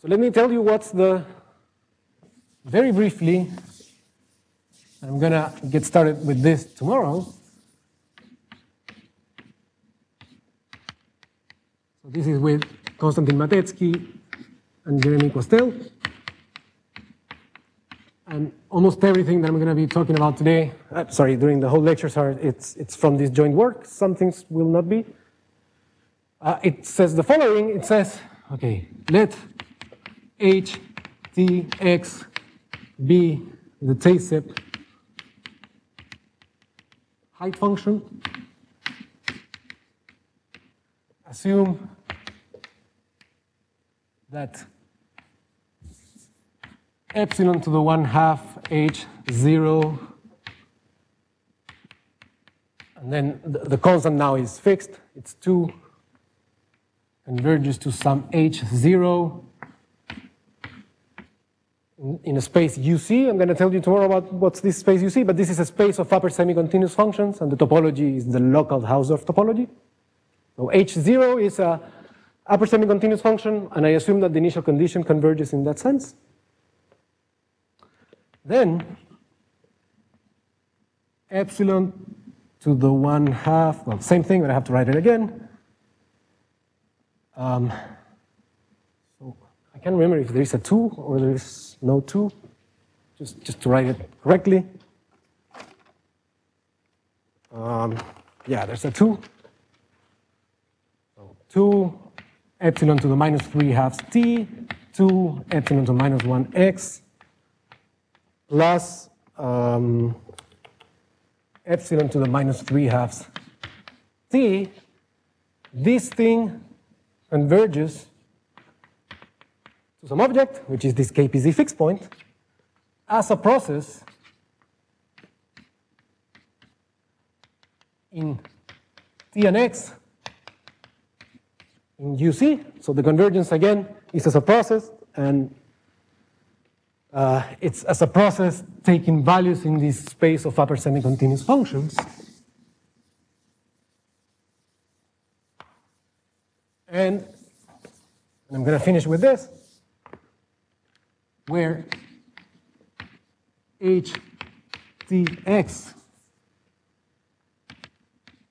so let me tell you what's the, very briefly, I'm gonna get started with this tomorrow. So this is with Konstantin Matetski and Jeremy Quastel. And almost everything that I'm going to be talking about today, uh, sorry, during the whole lectures are, it's, it's from this joint work. Some things will not be. Uh, it says the following. It says, okay, let h, t, x be the TASEP height function. Assume that epsilon to the 1 half h 0. And then the, constant now is fixed. It's 2 converges to some h 0 in a space UC. I'm going to tell you tomorrow about what's this space UC, but this is a space of upper semi-continuous functions, and the topology is the local Hausdorff topology. So H0 is a upper semi-continuous function, and I assume that the initial condition converges in that sense. Then epsilon to the 1 half, well, same thing, but I have to write it again. Um, so I can't remember if there is a 2 or there is no 2, just, just to write it correctly. Um, yeah, there's a 2. So 2 epsilon to the minus 3 halves t, 2 epsilon to the minus 1 x, plus um, epsilon to the minus 3 halves t. This thing converges to some object, which is this KPZ fixed point, as a process in T and X in UC. So the convergence again is as a process, and uh, it's as a process taking values in this space of upper semi-continuous functions. And, and I'm going to finish with this, where HTX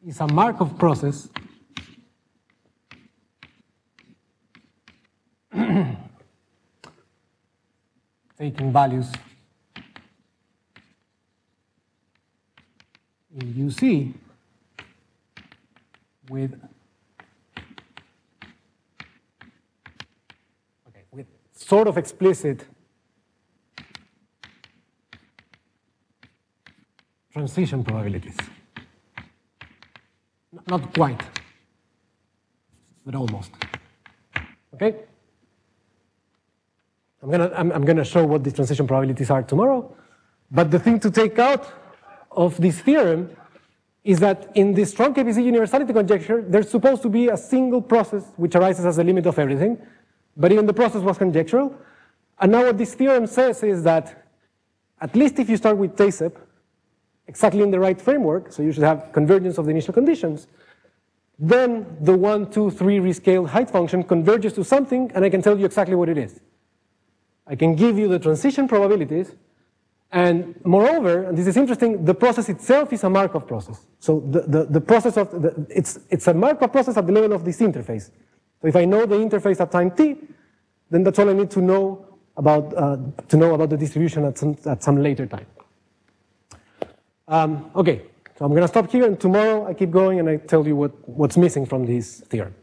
is a Markov process taking values in UC with okay, with sort of explicit transition probabilities. Not quite, but almost. Okay? I'm gonna, I'm, I'm gonna show what the transition probabilities are tomorrow. But the thing to take out of this theorem is that in the strong KPZ universality conjecture, there's supposed to be a single process which arises as the limit of everything, but even the process was conjectural. And now what this theorem says is that at least if you start with TASEP, exactly in the right framework, so you should have convergence of the initial conditions, then the one, two, three rescaled height function converges to something, and I can tell you exactly what it is. I can give you the transition probabilities, and moreover, and this is interesting, the process itself is a Markov process. So the, the, the process of, the, it's, it's a Markov process at the level of this interface. So if I know the interface at time t, then that's all I need to know about, uh, to know about the distribution at some, at some later time. Um, okay, so I'm going to stop here, and tomorrow I keep going and I tell you what, what's missing from this theorem.